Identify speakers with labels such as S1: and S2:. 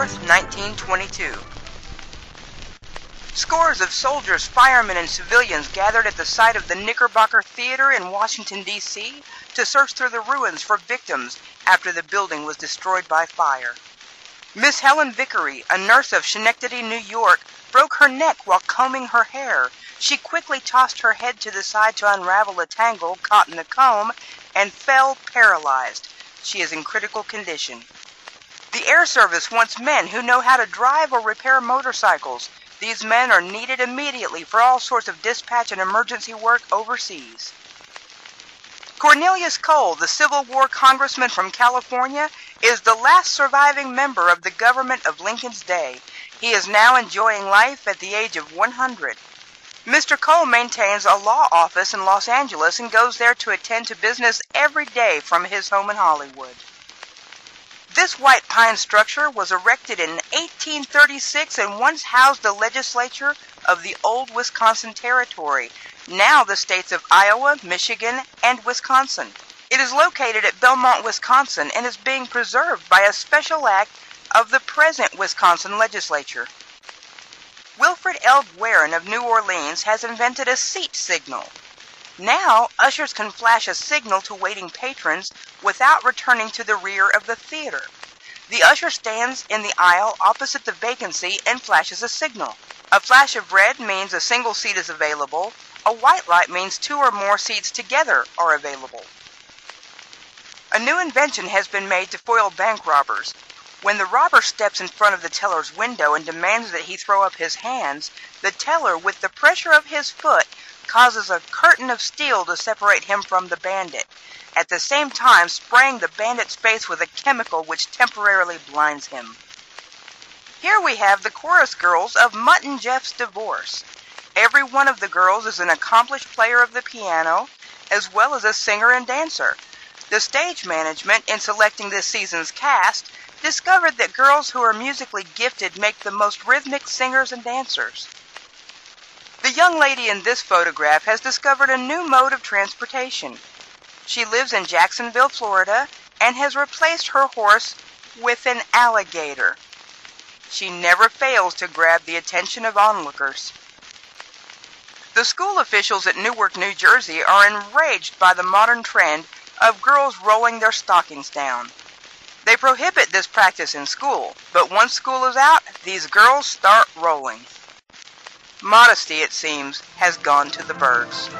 S1: February 4th, 1922. Scores of soldiers, firemen, and civilians gathered at the site of the Knickerbocker Theater in Washington, D.C. to search through the ruins for victims after the building was destroyed by fire. Miss Helen Vickery, a nurse of Schenectady, New York, broke her neck while combing her hair. She quickly tossed her head to the side to unravel a tangle caught in the comb and fell paralyzed. She is in critical condition. Air Service wants men who know how to drive or repair motorcycles. These men are needed immediately for all sorts of dispatch and emergency work overseas. Cornelius Cole, the Civil War congressman from California, is the last surviving member of the government of Lincoln's day. He is now enjoying life at the age of 100. Mr. Cole maintains a law office in Los Angeles and goes there to attend to business every day from his home in Hollywood. This white pine structure was erected in 1836 and once housed the legislature of the old Wisconsin Territory, now the states of Iowa, Michigan, and Wisconsin. It is located at Belmont, Wisconsin, and is being preserved by a special act of the present Wisconsin legislature. Wilfred L. Guerin of New Orleans has invented a seat signal. Now, ushers can flash a signal to waiting patrons without returning to the rear of the theater. The usher stands in the aisle opposite the vacancy and flashes a signal. A flash of red means a single seat is available. A white light means two or more seats together are available. A new invention has been made to foil bank robbers. When the robber steps in front of the teller's window and demands that he throw up his hands, the teller, with the pressure of his foot, causes a curtain of steel to separate him from the bandit, at the same time spraying the bandit's face with a chemical which temporarily blinds him. Here we have the chorus girls of Mutt and Jeff's Divorce. Every one of the girls is an accomplished player of the piano, as well as a singer and dancer. The stage management, in selecting this season's cast, discovered that girls who are musically gifted make the most rhythmic singers and dancers. The young lady in this photograph has discovered a new mode of transportation. She lives in Jacksonville, Florida, and has replaced her horse with an alligator. She never fails to grab the attention of onlookers. The school officials at Newark, New Jersey are enraged by the modern trend of girls rolling their stockings down. They prohibit this practice in school, but once school is out, these girls start rolling. Modesty, it seems, has gone to the birds.